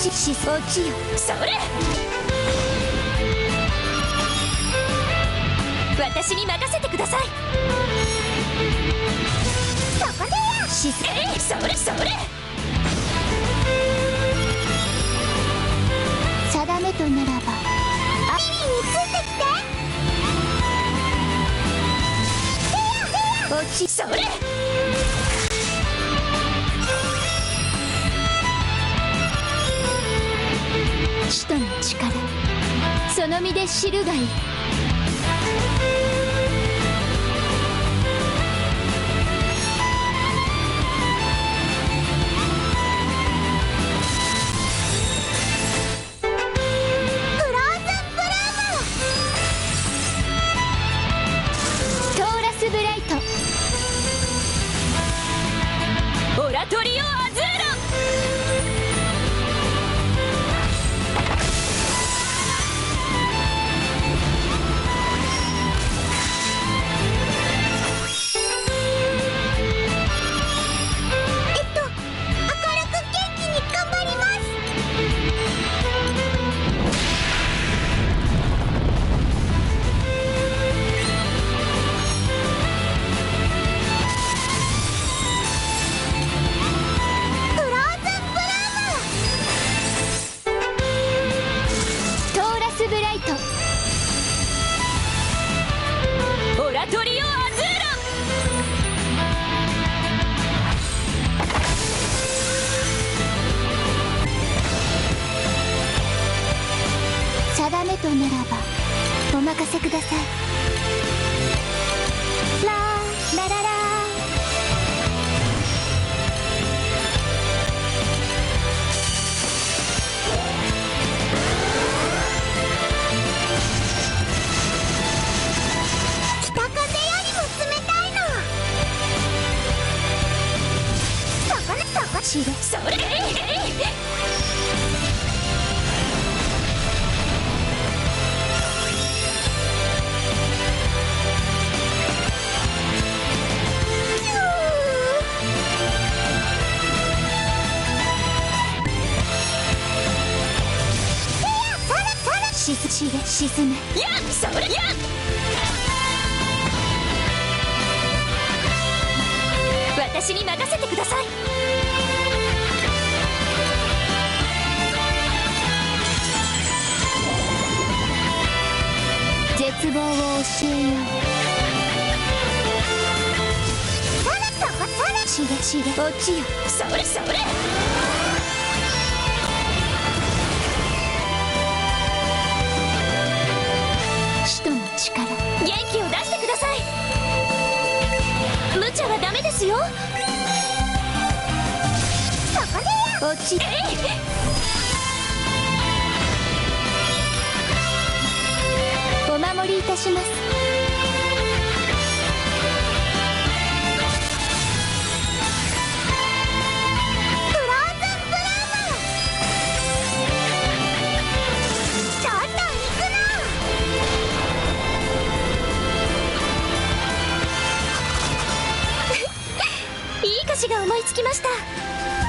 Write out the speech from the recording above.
ちし落ちよそれ私に任せてください。そこでよしえいそれ。それ。定めとならばあ耳についてきて落ちそれ。使徒の力。その身で知るがいい。お任せください。ラーラララそれしすしれ沈め。やっそれやっ！私に任せてください。絶望を教えよう。それそこそれしれしれ。落ちよ。それそれですよ。そこでや。落ちえ。お守りいたします。しが思いつきました。